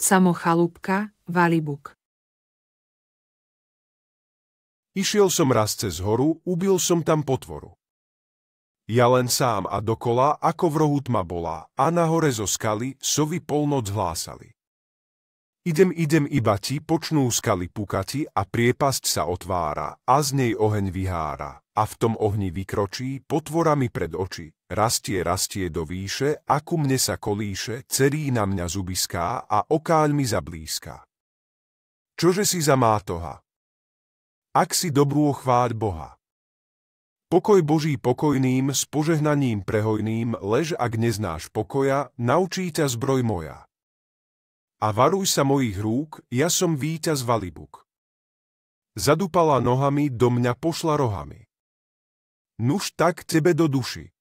Samo chalúbka, Valibuk. Išiel som raz cez horu, ubil som tam potvoru. Ja len sám a dokola, ako v rohu tma bola, a na hore zo skaly sovy polnoc hlásali. Idem, idem iba ti, počnú skaly pukati a priepasť sa otvára a z nej oheň vyhára a v tom ohni vykročí potvorami pred oči. Rastie, rastie do výše a ku mne sa kolíše, cerí na mňa zubiská a okáľ mi zablízka. Čože si za mátoha? Ak si dobrú chváť Boha. Pokoj Boží pokojným, s požehnaním prehojným, lež ak neznáš pokoja, naučí ťa zbroj moja. A varuj sa mojich rúk, ja som víťaz Valibuk. Zadupala nohami, do mňa pošla rohami. Nuž tak tebe do duši.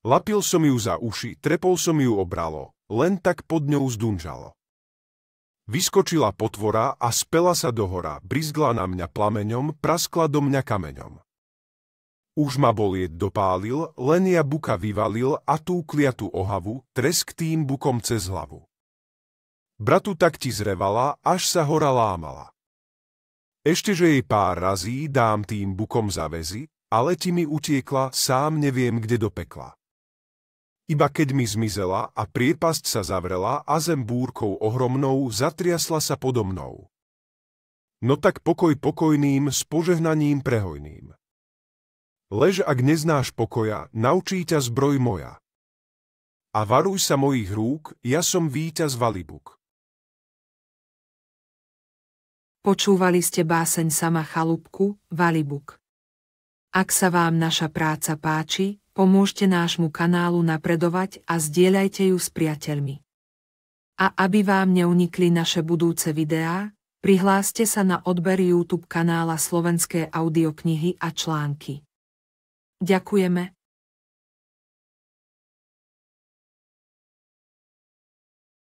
Lapil som ju za uši, trepol som ju obralo, len tak pod ňou zdunžalo. Vyskočila potvora a spela sa do hora, brizgla na mňa plameňom, praskla do mňa kameňom. Už ma boliet dopálil, len ja buka vyvalil a tú kliatú ohavu tresk tým bukom cez hlavu. Bratu tak ti zrevala, až sa hora lámala. Ešte, že jej pár razí dám tým bukom za väzy, ale ti mi utiekla, sám neviem, kde do pekla. Iba keď mi zmizela a priepasť sa zavrela a zem búrkou ohromnou zatriasla sa podo mnou. No tak pokoj pokojným s požehnaním prehojným. Lež ak neznáš pokoja, naučí ťa zbroj moja. A varuj sa mojich rúk, ja som víťaz Valibuk. Počúvali ste báseň sama chalúbku, Valibuk. Ak sa vám naša práca páči, Pomôžte nášmu kanálu napredovať a zdieľajte ju s priateľmi. A aby vám neunikli naše budúce videá, prihláste sa na odber YouTube kanála Slovenské audioknihy a články. Ďakujeme.